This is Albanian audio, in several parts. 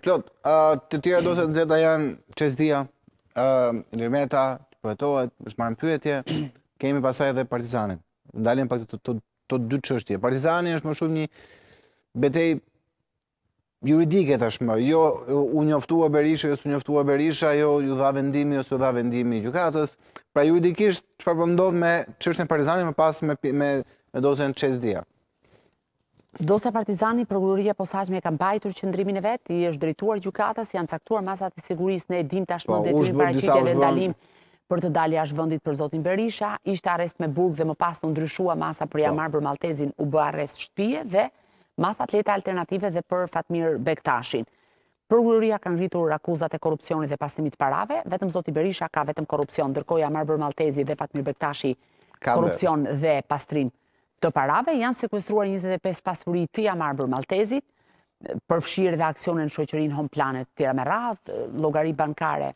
Plot, uh, të tjera dosje të nxehta janë CEZ-DIA, uh, Ilir Meta, po hetohet, është marrë në pyetje. Kemi pasaj edhe Partizanin. Ndalemi pak te, te, te dy çështje. Partizani është më shumë një betejë juridike tashmë. Jo u njoftua Berisha, jo s'u njoftua Berisha, jo iu dha vendimi, jo u dha vendimi i gjykatës. Pra juridikisht çfarë po ndodh me çështjen e Partizanit më pas me me, me dosjen CEZ-DIA. Dosja Partizani, prokuroria e posaçme e ka mbajtur qëndrimin e vet, i është drejtuar gjykatës, janë caktuar masat e sigurisë, ne e dimë tashmë, detyrim paraqitje dhe ndalim për të dalë jashtë vendit për zotin Berisha, ishte arrest me burg dhe më pas u ndryshua masa për, po, Jamarbër Malltezin, u bë arrest shtëpie dhe masa të lehta alternative dhe për Fatmir Bektashin. Prokuroria ka ngritur akuzat e korrupsionit dhe pastrimit të parave, vetëm zoti Berisha ka vetëm korrupsion, ndërkohë Jamarbër Malltezi dhe Fatmir Bektashi korrupsion dhe pastrim të parave, janë sekuestruar njëzet e pesë pasuri të Jamarbër Malltezit, përfshirë dhe aksione në shoqërinë Homeplan e të tjera me radhë, llogari bankare.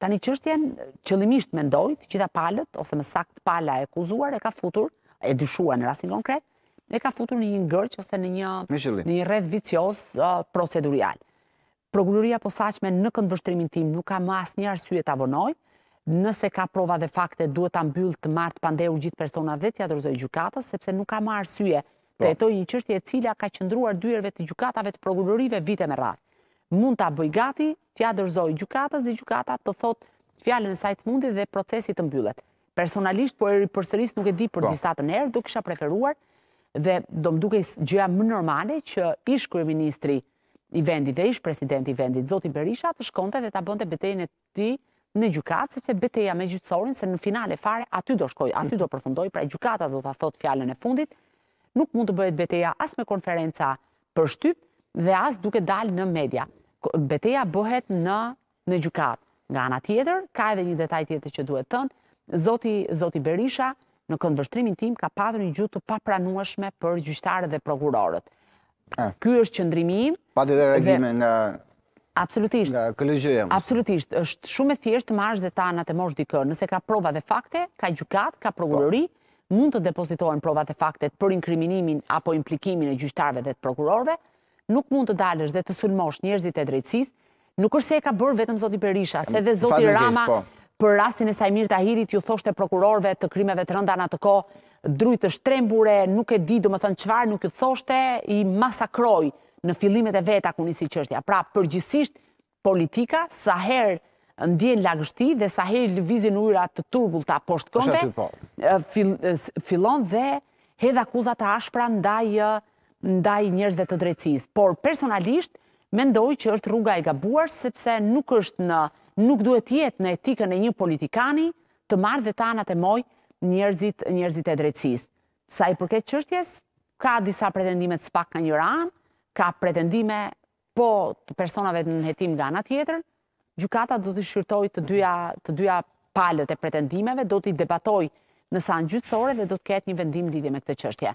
Tani qështjen, qëllimisht mendoj, të gjitha palët, ose më saktë pala e akuzuar, e ka futur, e dyshuar në rastin konkret, e ka futur në një ngërq ose në një, në një rreth vicioz procedurial. Prokuroria e Posaçme në këndvështrimin tim nuk ka më asnjë arsye ta vonojë, nëse ka prova dhe fakte duhet ta mbyllë t'i marrë të pandehur gjithë personat dhe t'ia dorëzojë gjykatës, sepse nuk ka më arsye të po. hetojë një çështje e cila ka qëndruar dyerve të gjykatave të prokurorive vite me radhë. Mund ta bëjë gati, t'ia dorëzojë gjykatës dhe gjykata të thotë fjalën e saj të fundit dhe procesi të mbyllet. Personalisht po e ripërsëris nuk e di për po. të satën herë, do kisha preferuar dhe do më dukej gjëja më normale që ish kryeministri i vendit dhe ish-presidenti i vendit, zoti Berisha, të shkonte dhe ta bënte betejën e tij në gjykatë, sepse beteja me gjyqësorin se në finale fare aty do shkojë, aty do përfundojë, pra gjykata do ta thotë fjalën e fundit, nuk mund të bëhet beteja as me konferenca për shtyp dhe as duke dalë në media. Beteja bëhet në në gjykatë. Nga ana tjetër, ka edhe një detaj tjetër që duhet thënë, zoti zoti Berisha në këndvështrimin tim ka patur një gjuhë të papranueshme për gjyqtarët dhe prokurorët. Ah. Ky është qëndrimi im. Pati edhe reagime nga Absolutisht. Nga KLGJ-ja. Absolutisht, është shumë e thjeshtë të marrësh dhe ta anatemosh dikë. Nëse ka prova dhe fakte, ka gjykatë, ka prokurori, po. mund të depozitohen provat dhe faktet për inkriminimin apo implikimin e gjyqtarëve dhe të prokurorëve, nuk mund të dalësh dhe të sulmosh njerëzit e drejtësisë, nuk është se e ka bërë vetëm zoti Berisha, se dhe zoti Rama po. për rastin e Saimir Tahirit ju thoshte prokurorëve të krimeve të rënda në atë kohë, dru të shtrembër, nuk e di domethënë çfarë nuk ju thoshte, i masakroi në fillimet e veta ku nisi qështja. Pra, përgjithësisht, politika, sa herë ndjen lagështi dhe sa herë lëvizin ujra të turbullta poshtë këmbëve, po. fillon dhe hedh akuza të ashpra ndaj ndaj njerëzve të drejtësisë. Por personalisht mendoj që është rruga e gabuar sepse nuk është në nuk duhet të jetë në etikën e një politikani të marrë dhe të anatemojë njerëzit njerëzit e drejtësisë. Sa i përket çështjes, ka disa pretendime të SPAK nga njëra anë, ka pretendime po të personave nën hetim nga ana tjetër, gjykata do t'i shqyrtojë të dyja, të dyja palët e pretendimeve, do t'i debatojë në seancë gjyqësore dhe do të ketë një vendim lidhje me këtë çështje.